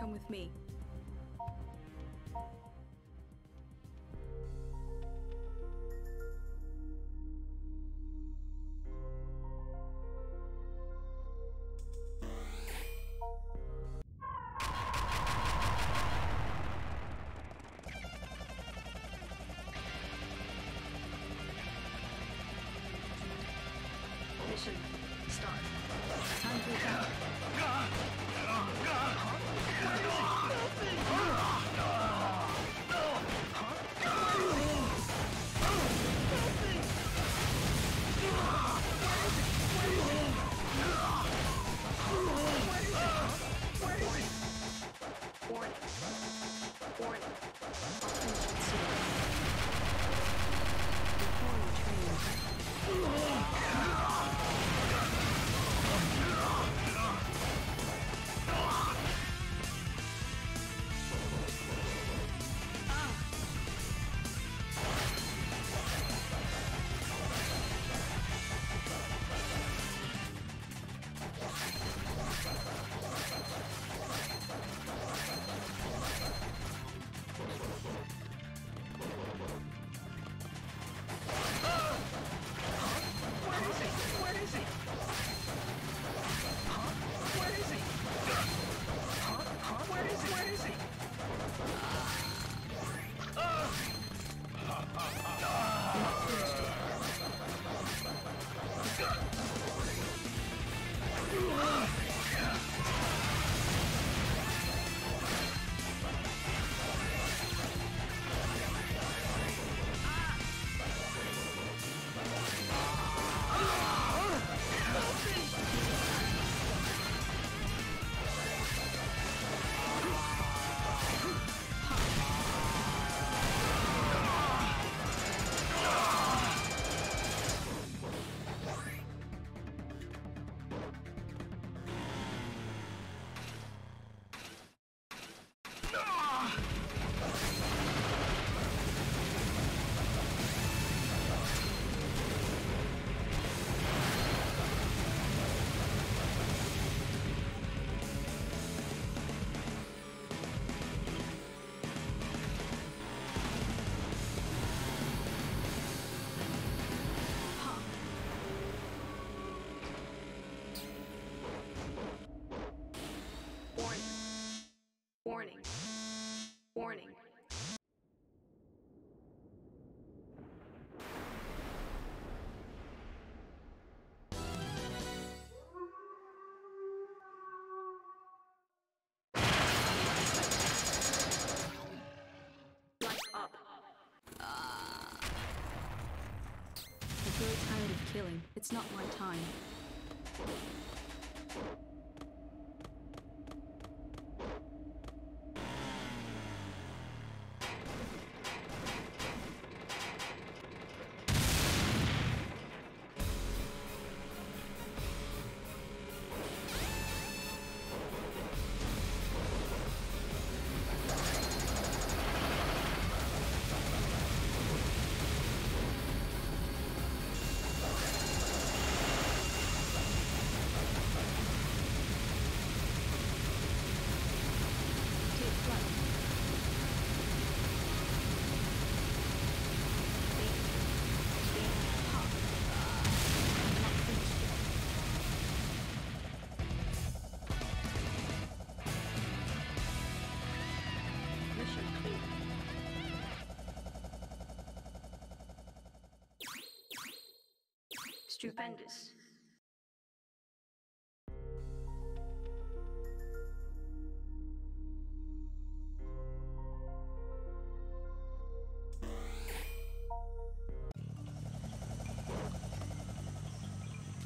Come with me. Warning. Up. I grow tired of killing. It's not my time. Stupendous.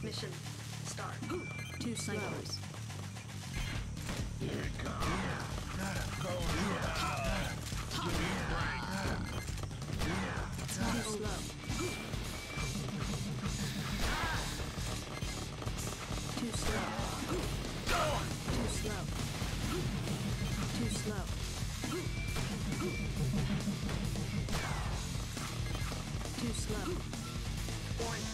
Mission start. Two snipers. Too slow. Slow. Warning.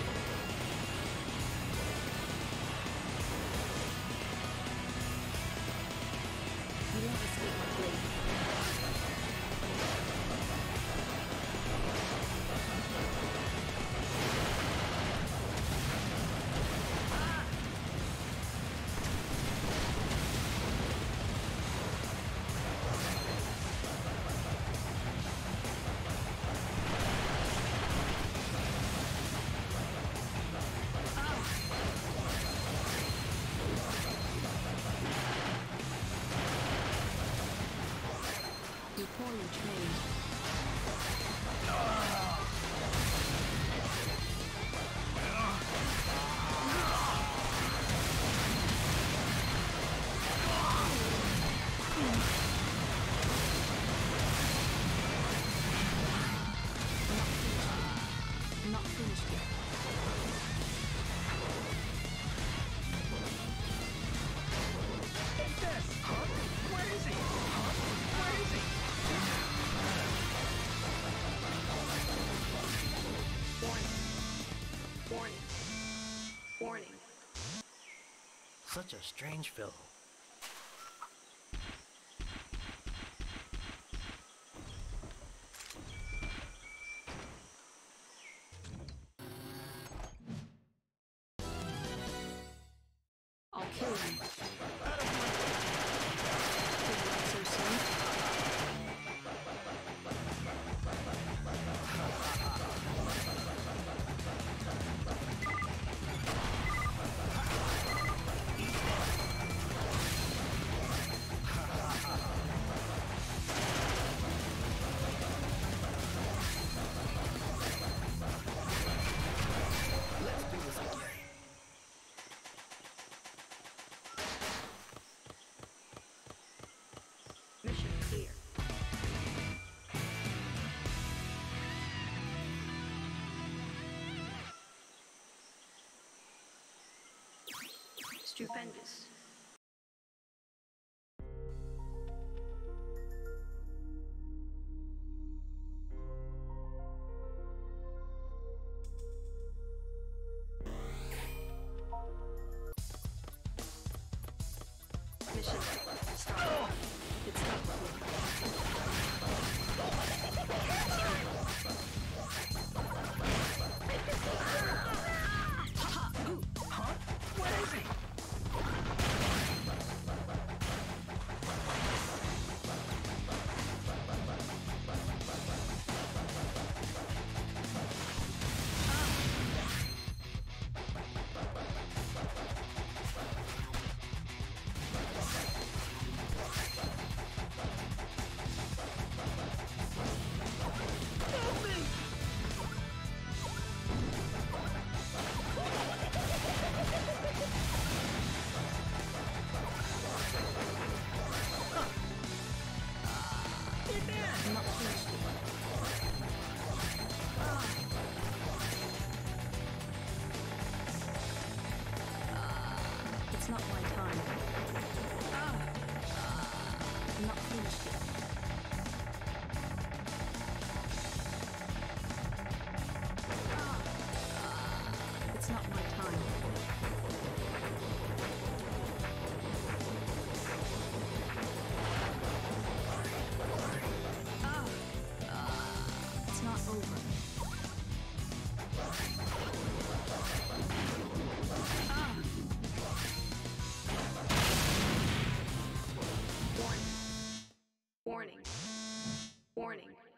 Such a strange fellow. Stupendous. Mission Warning. Warning.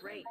Great.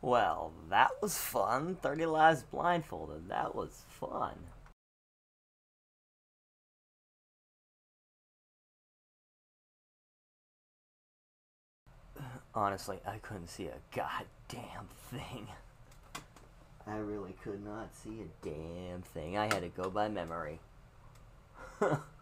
Well, that was fun. 30 lives blindfolded. That was fun. Honestly, I couldn't see a goddamn thing. I really could not see a damn thing. I had to go by memory.